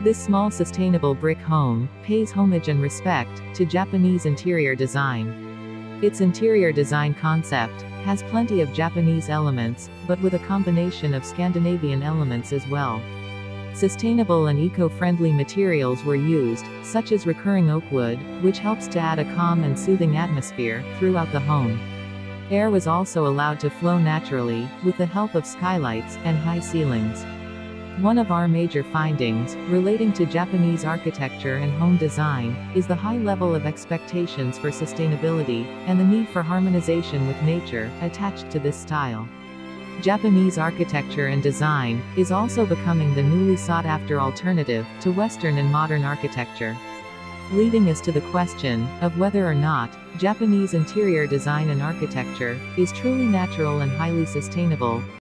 This small sustainable brick home pays homage and respect to Japanese interior design. Its interior design concept has plenty of Japanese elements, but with a combination of Scandinavian elements as well. Sustainable and eco-friendly materials were used, such as recurring oak wood, which helps to add a calm and soothing atmosphere throughout the home. Air was also allowed to flow naturally, with the help of skylights and high ceilings. One of our major findings, relating to Japanese architecture and home design, is the high level of expectations for sustainability, and the need for harmonization with nature, attached to this style. Japanese architecture and design is also becoming the newly sought after alternative to Western and modern architecture. Leading us to the question of whether or not Japanese interior design and architecture is truly natural and highly sustainable,